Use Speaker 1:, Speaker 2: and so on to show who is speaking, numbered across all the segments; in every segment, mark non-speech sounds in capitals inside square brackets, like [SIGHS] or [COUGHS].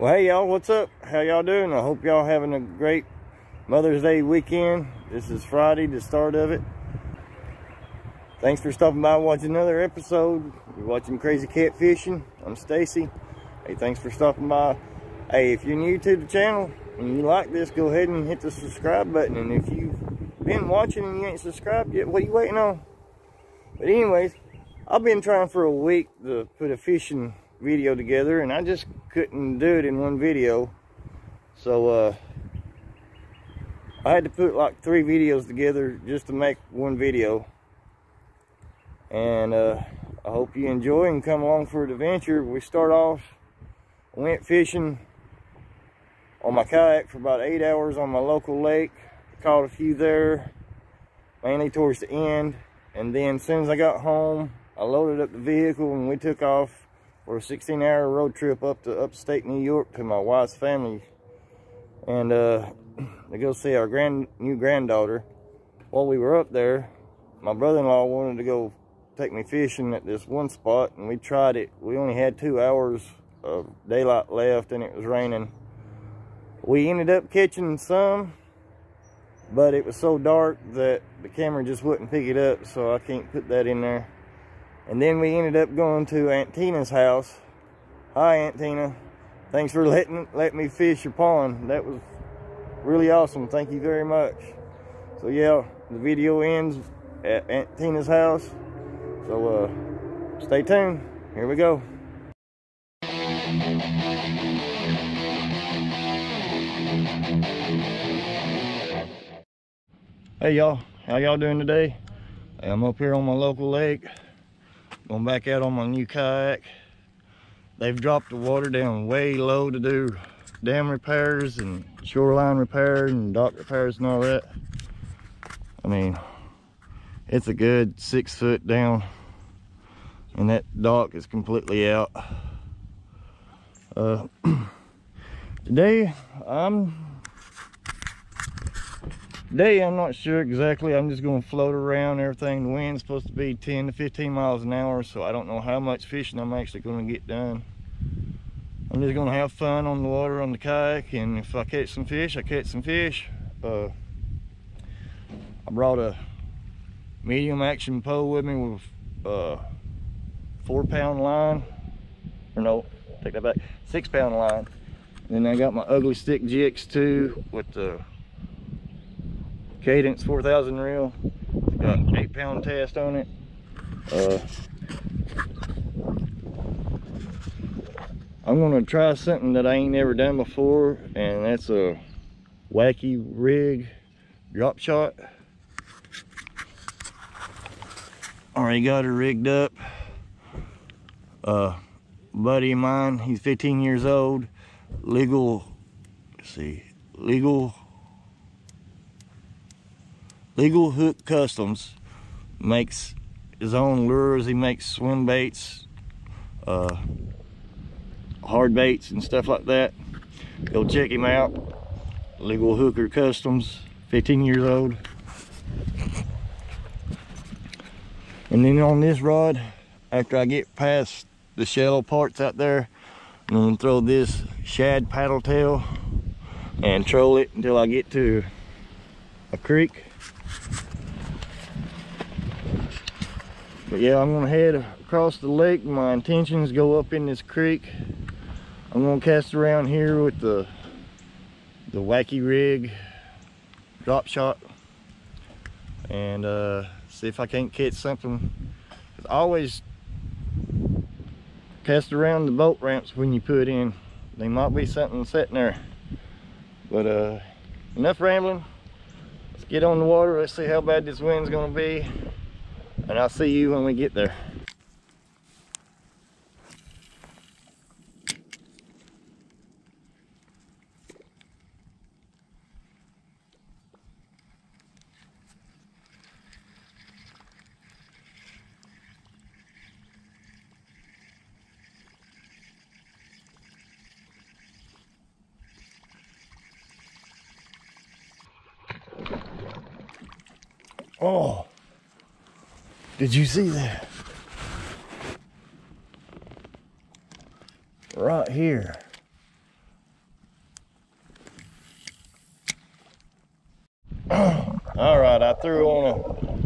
Speaker 1: Well, hey y'all, what's up? How y'all doing? I hope y'all having a great Mother's Day weekend. This is Friday, the start of it. Thanks for stopping by watching another episode. You're watching Krazy Kat Fishing. I'm Stacy. Hey, thanks for stopping by. Hey, if you're new to the channel and you like this, go ahead and hit the subscribe button. And if you've been watching and you ain't subscribed yet, what are you waiting on? But anyways, I've been trying for a week to put a fishing video together and I just couldn't do it in one video. So uh, I had to put like three videos together just to make one video. And uh, I hope you enjoy and come along for the adventure. We start off, went fishing on my kayak for about eight hours on my local lake. Caught a few there, mainly towards the end. And then as soon as I got home, I loaded up the vehicle and we took off for a 16 hour road trip up to upstate New York to my wife's family. And uh, [CLEARS THROAT] to go see our grand new granddaughter. While we were up there, my brother-in-law wanted to go take me fishing at this one spot and we tried it. We only had two hours of daylight left and it was raining. We ended up catching some, but it was so dark that the camera just wouldn't pick it up, so I can't put that in there. And then we ended up going to Aunt Tina's house. Hi, Aunt Tina. Thanks for letting let me fish your pond. That was really awesome. Thank you very much. So yeah, the video ends at Aunt Tina's house. So uh, stay tuned. Here we go. Hey y'all, how y'all doing today? I'm up here on my local lake. Going back out on my new kayak. They've dropped the water down way low to do dam repairs and shoreline repair and dock repairs and all that. I mean, it's a good six foot down and that dock is completely out. Uh, [CLEARS THROAT] today, I'm Today, I'm not sure exactly. I'm just going to float around everything. The wind's supposed to be 10 to 15 miles an hour, so I don't know how much fishing I'm actually going to get done. I'm just going to have fun on the water on the kayak, and if I catch some fish, I catch some fish. Uh, I brought a medium action pole with me with uh, four pound line, or no, take that back, six pound line. And then I got my Ugly Stik GX2 with the Cadence 4000 reel. Got eight pound test on it. Uh, I'm gonna try something that I ain't never done before, and that's a wacky rig drop shot. Already got her rigged up. Uh, buddy of mine, he's 15 years old, legal, see, legal Legal Hook Customs makes his own lures. He makes swim baits, uh, hard baits and stuff like that. Go check him out. Legal Hooker Customs, 15 years old. And then on this rod, after I get past the shallow parts out there, I'm gonna throw this shad paddle tail and troll it until I get to a creek but yeah i'm gonna head across the lake. My intention is go up in this creek. I'm gonna cast around here with the the wacky rig drop shot and uh, see if i can't catch something. I always cast around the boat ramps when you put in. They might be something sitting there. But uh enough rambling. Let's get on the water. Let's see how bad this wind's gonna be. And I'll see you when we get there. Did you see that? Right here. [CLEARS THROAT] All right, I threw on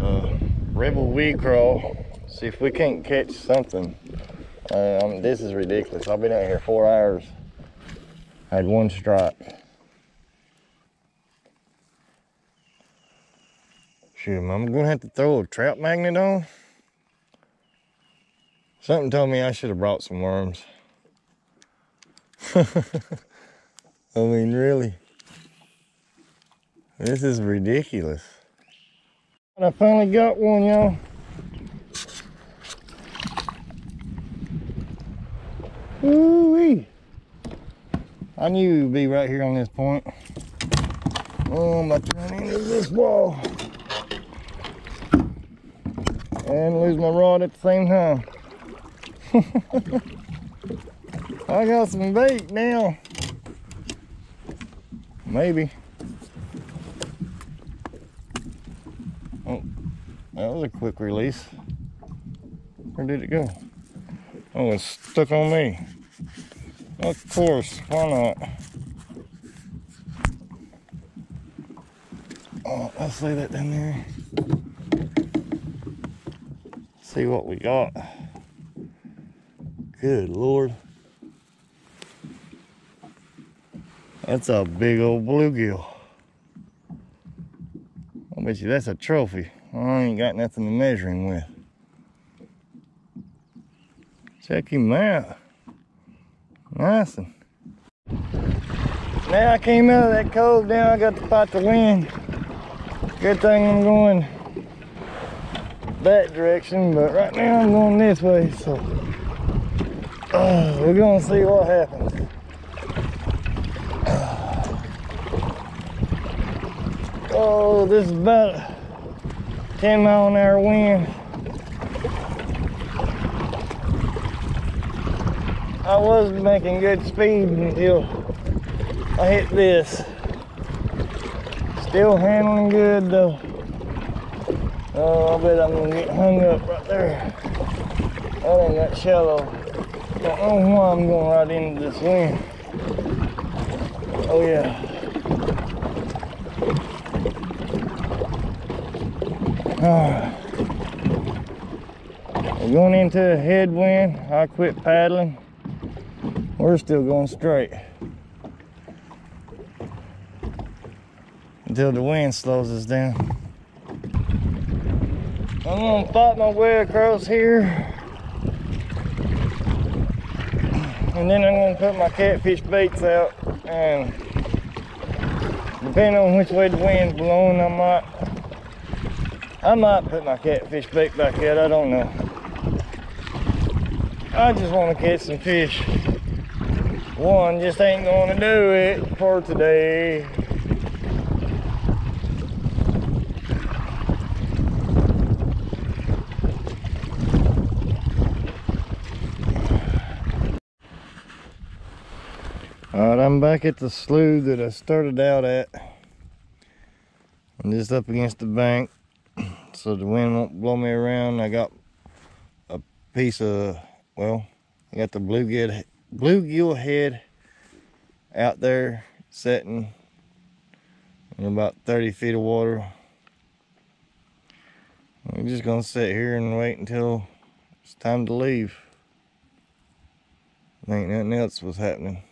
Speaker 1: a, a rebel weed crawl. See if we can't catch something. Uh, this is ridiculous. I've been out here four hours. I had one strike. Shoot, I'm gonna have to throw a trap magnet on. Something told me I should have brought some worms. [LAUGHS] I mean, really. This is ridiculous. I finally got one, y'all. Ooh-wee. I knew would be right here on this point. Oh, I'm about to run into this wall. And lose my rod at the same time. [LAUGHS] I got some bait now. Maybe. Oh, that was a quick release. Where did it go? Oh, it's stuck on me. Of course, why not? Oh, let's lay that down there. See what we got. Good Lord. That's a big old bluegill. I bet you that's a trophy. I ain't got nothing to measure him with. Check him out. Nice. One. Now I came out of that cove, now I got to fight the wind. Good thing I'm going that direction, but right now I'm going this way, so uh, we're gonna see what happens. [SIGHS] Oh, this is about 10 mile an hour wind. I was making good speed until I hit this. Still handling good though. Oh, I bet I'm gonna get hung up right there. That ain't that shallow. Don't know why I'm going right into this wind. Oh yeah. Ah. We're going into a headwind. I quit paddling. We're still going straight. Until the wind slows us down. I'm gonna fight my way across here. And then I'm gonna put my catfish baits out and depending on which way the wind's blowing, I might I might put my catfish bait back out, I don't know. I just want to catch some fish. One just ain't gonna do it for today. All right, I'm back at the slough that I started out at. I'm just up against the bank [CLEARS THROAT] so the wind won't blow me around. I got a piece of, well, I got the bluegill, bluegill head out there setting in about 30 feet of water. We're just gonna sit here and wait until it's time to leave. Ain't nothing else was happening.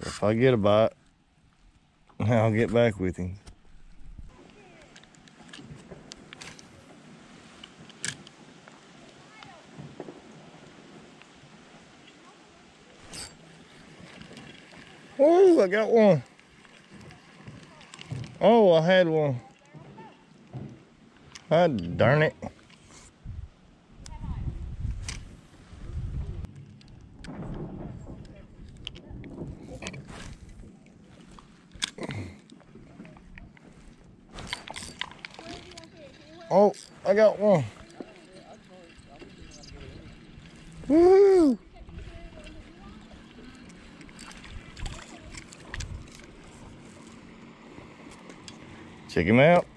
Speaker 1: If I get a bite, I'll get back with him. Oh, I got one. Oh, I had one. Ah, darn it. Oh, I got one. Woo! Check him out.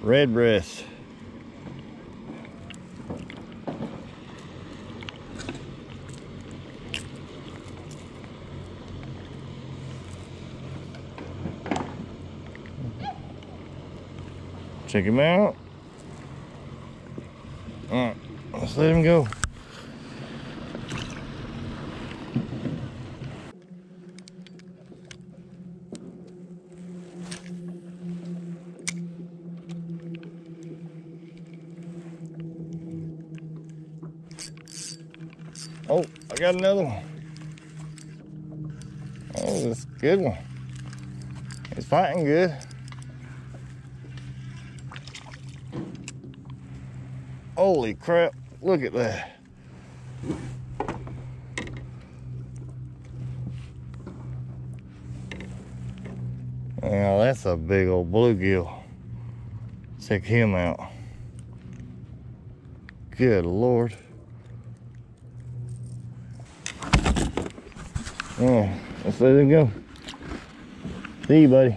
Speaker 1: Red breast. Check him out. All right, let's let him go. Oh, I got another one. Oh, that's a good one. It's fighting good. Holy crap, look at that. Now that's a big old bluegill. Check him out. Good Lord. Yeah, let's let him go. See you, buddy.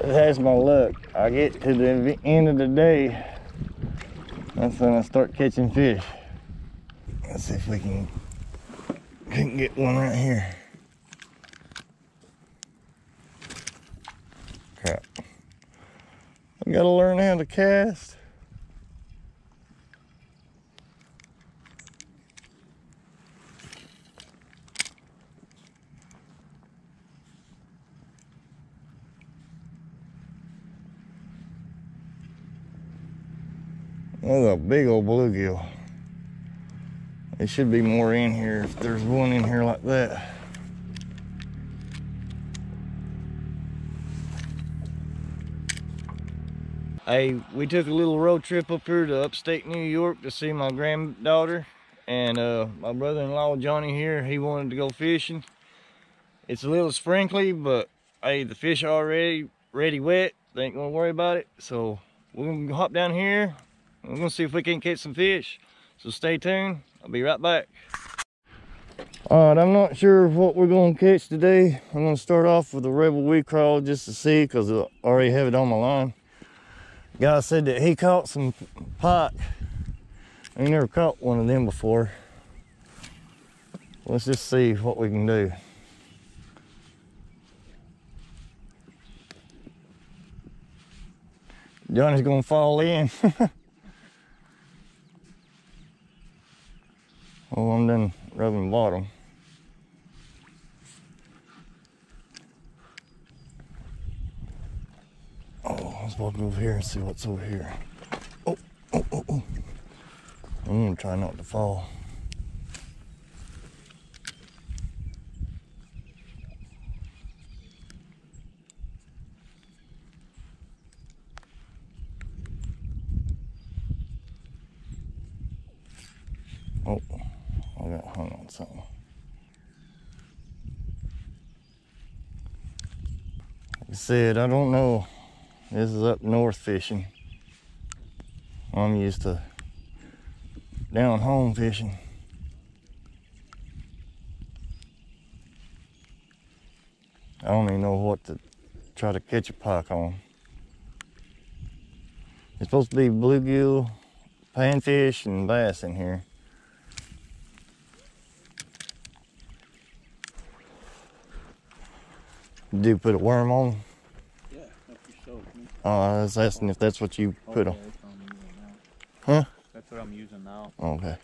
Speaker 1: That's my luck. I get to the end of the day, that's when I start catching fish. Let's see if we can, can get one right here. Crap. I gotta learn how to cast. That's a big old bluegill. There should be more in here if there's one in here like that. Hey, we took a little road trip up here to upstate New York to see my granddaughter and uh, my brother-in-law Johnny here, he wanted to go fishing. It's a little sprinkly, but hey, the fish are already ready wet. They ain't gonna worry about it. So we're gonna hop down here. We're gonna see if we can catch some fish. So stay tuned. I'll be right back. All right, I'm not sure what we're gonna catch today. I'm gonna start off with a rebel weed crawl just to see because I already have it on my line. Guy said that he caught some pike. I never caught one of them before. Let's just see what we can do. Johnny's gonna fall in. [LAUGHS] oh, I'm done rubbing the bottom. Oh, let's walk over here and see what's over here. Oh, oh, oh, oh. I'm gonna try not to fall. Oh, I got hung on something. Like I said, I don't know. This is up north fishing. I'm used to down home fishing. I don't even know what to try to catch a pike on. It's supposed to be bluegill, panfish, and bass in here. You put a worm on?
Speaker 2: Yeah, that's for sure.
Speaker 1: Oh, I was asking if that's what you put on.
Speaker 2: That's what I'm using.
Speaker 1: Huh?
Speaker 2: That's what I'm using now.
Speaker 1: Okay.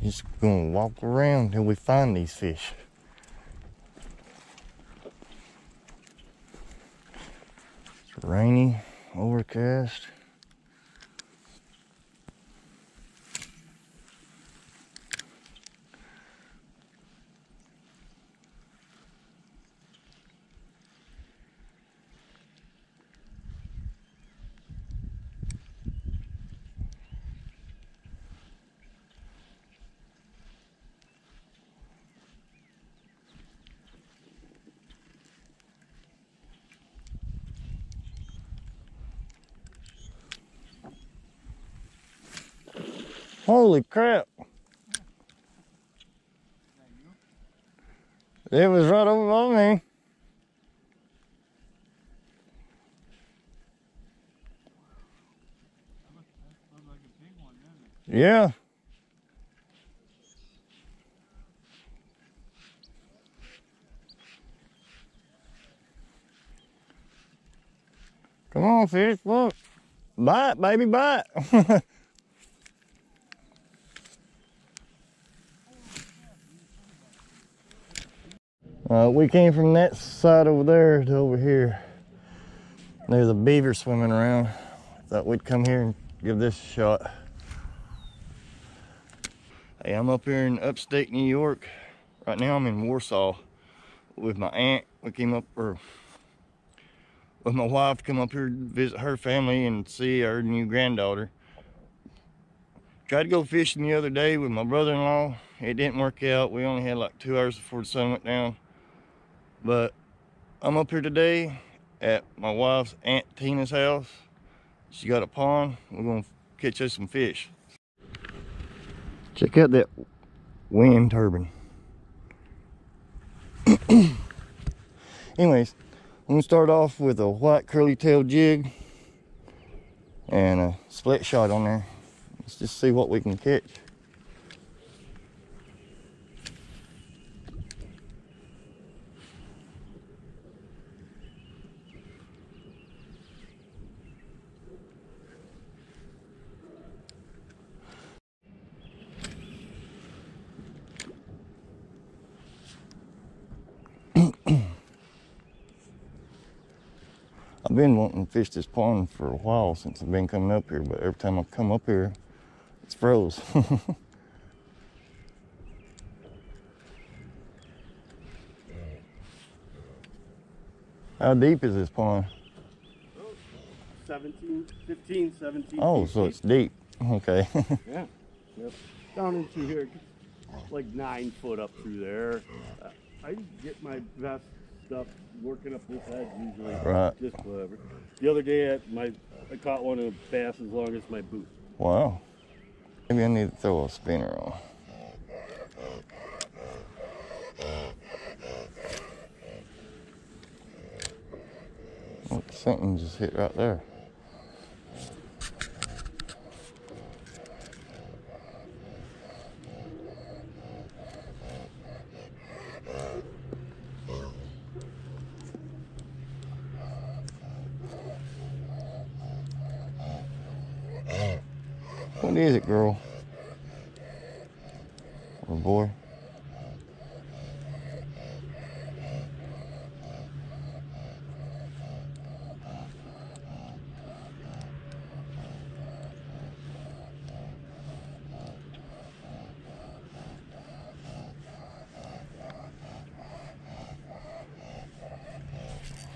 Speaker 1: Just gonna walk around till we find these fish. It's rainy, overcast. Holy crap. It was right over by me. Yeah. Come on, fish, look. Bite, baby, bite. [LAUGHS] uh, we came from that side over there to over here. There's a beaver swimming around. Thought we'd come here and give this a shot. Hey, I'm up here in upstate New York. Right now I'm in Warsaw with my aunt. We came up, or with my wife come up here to visit her family and see our new granddaughter. Tried to go fishing the other day with my brother-in-law. It didn't work out. We only had like two hours before the sun went down. But I'm up here today at my wife's Aunt Tina's house. She got a pond. We're gonna catch us some fish. Check out that wind turbine. [COUGHS] Anyways, I'm gonna start off with a white curly tail jig and a split shot on there. Let's just see what we can catch. I've been wanting to fish this pond for a while since I've been coming up here, but every time I come up here, it's froze. [LAUGHS] How deep is this pond?
Speaker 3: 17, 15, 17.
Speaker 1: Oh, so it's deep. Okay. [LAUGHS]
Speaker 3: Yeah. Yep. Down into here, like nine foot up through there. Uh, I get my best stuff working up this edge usually.
Speaker 1: Right.
Speaker 3: Just whatever. The other day, I, my I caught one of the bass as long as my boot.
Speaker 1: wow. Maybe I need to throw a spinner on. Something just hit right there. Is it, girl? Or boy?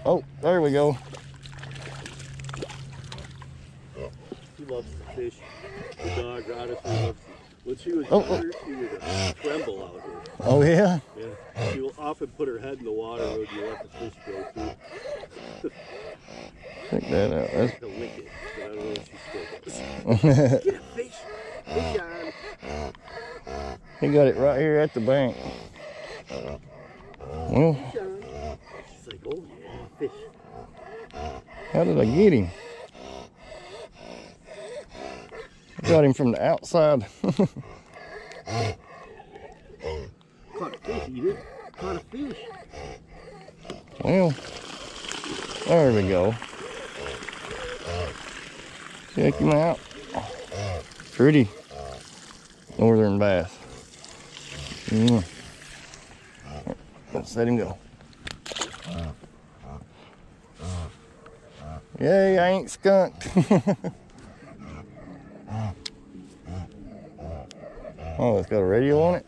Speaker 1: Oh, there we go.
Speaker 3: She loves to fish. The dog honestly loves. When she was
Speaker 1: Oh, oh.
Speaker 3: younger, she would uh, tremble out here.
Speaker 1: Oh, yeah?
Speaker 3: Yeah. She will often put her head in the water when you let the fish go through.
Speaker 1: Check that out. That's
Speaker 3: it. But I don't know if she still does. Get a fish. Fish on.
Speaker 1: He got it right here at the bank. Well,
Speaker 3: like, oh yeah, fish.
Speaker 1: how did I get him? I got him from the outside. [LAUGHS]
Speaker 3: Caught a fish, Edith. Caught a fish.
Speaker 1: well, there we go. Check him out. Pretty northern bass. Mm. Let's let him go. Yay, I ain't skunked. [LAUGHS] oh, it's got a radio on it?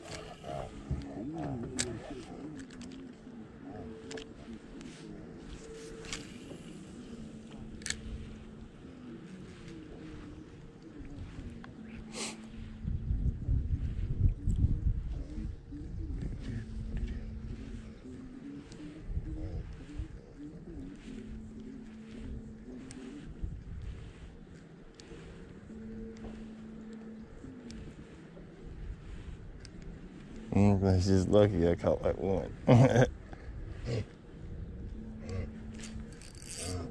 Speaker 1: was just lucky I caught like one. [LAUGHS]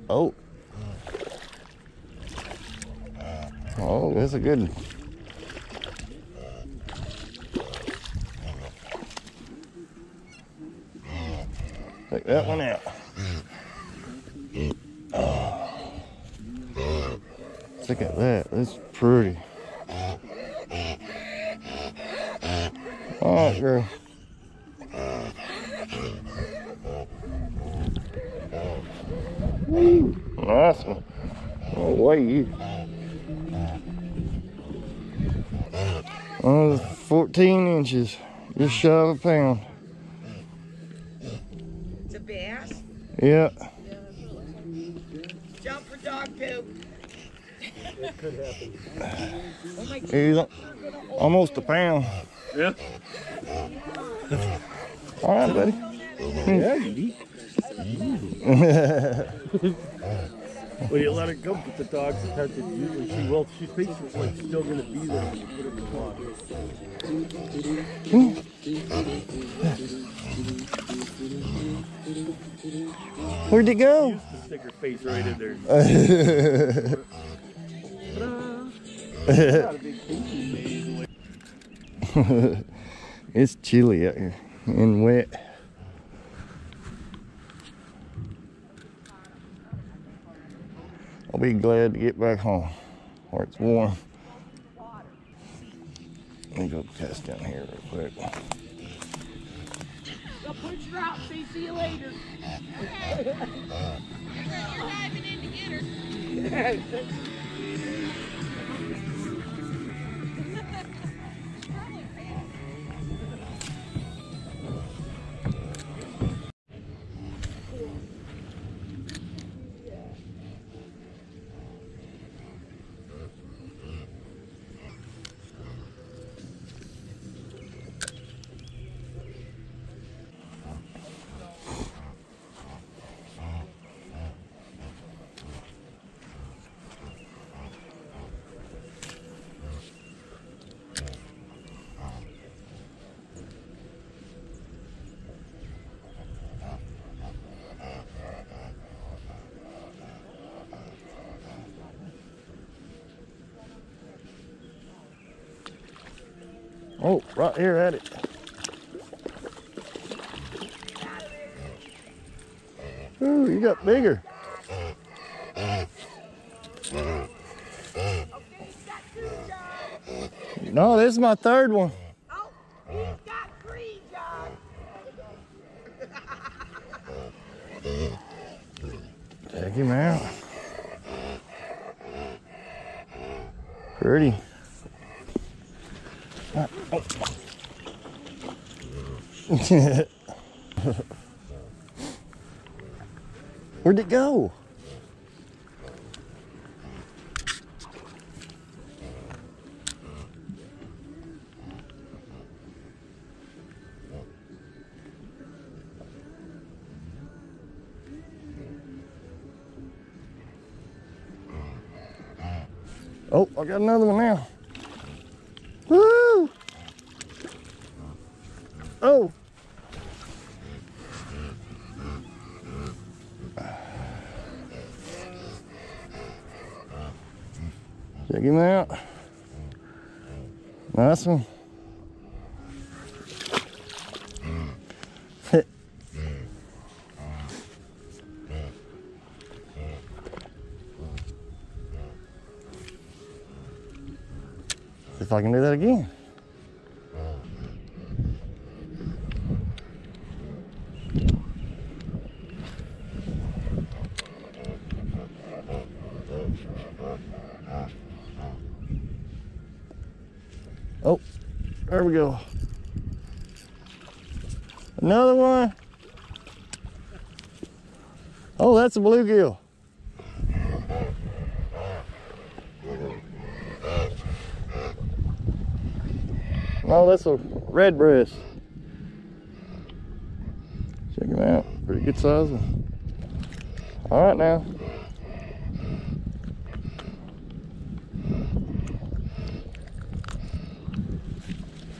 Speaker 1: oh. Oh, that's a good one. Take that one out. Look at that. That's pretty. Oh, girl. Oh, wait. Uh, 14 inches, just shy of a pound.
Speaker 4: It's a bass.
Speaker 1: Yeah.
Speaker 4: Jump for dog poop. Oh my
Speaker 1: He's almost a pound.
Speaker 3: Yeah.
Speaker 1: All right, buddy.
Speaker 3: Yeah, you [LAUGHS] When you let her go, put the dogs with you, she will. She thinks it's like still gonna be there when you put her in the water.
Speaker 1: Where'd it go?
Speaker 3: Used to stick her face right in there. Not a big pinky maze.
Speaker 1: it's chilly out here and wet. I'll be glad to get back home where it's warm. Let me go cast down here real quick.
Speaker 4: I'll put you out. See, see you later. [LAUGHS] [LAUGHS]
Speaker 1: Oh, right here at it. Ooh, you got bigger. No, this is my third one.
Speaker 4: He's got three, John.
Speaker 1: Check him out. Pretty. Ah, oh. [LAUGHS] Where'd it go? Oh, I got another one now. Woo! Oh. Check him out. One. See [LAUGHS] if I can do that again. Oh, there we go. Another one. Oh, that's a bluegill. No, that's a red breast. Check him out. Pretty good size one. All right now.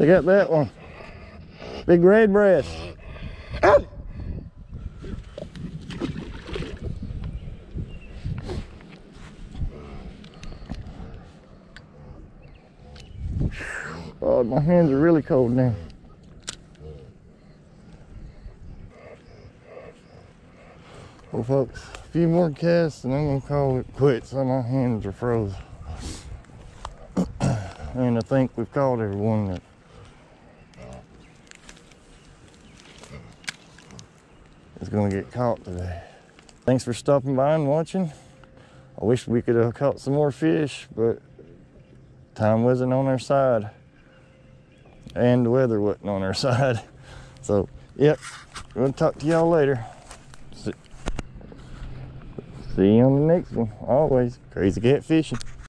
Speaker 1: Check out that one. Big red breast. [COUGHS] Oh, my hands are really cold now. Well, folks, a few more casts and I'm gonna call it quits. So my hands are froze. [COUGHS] and I think we've caught everyone that gonna get caught today. Thanks for stopping by and watching. I wish we could have caught some more fish, but time wasn't on our side. And the weather wasn't on our [LAUGHS] side. So, yep, we'll talk to y'all later. See, see you on the next one. Always Krazy Kat fishing.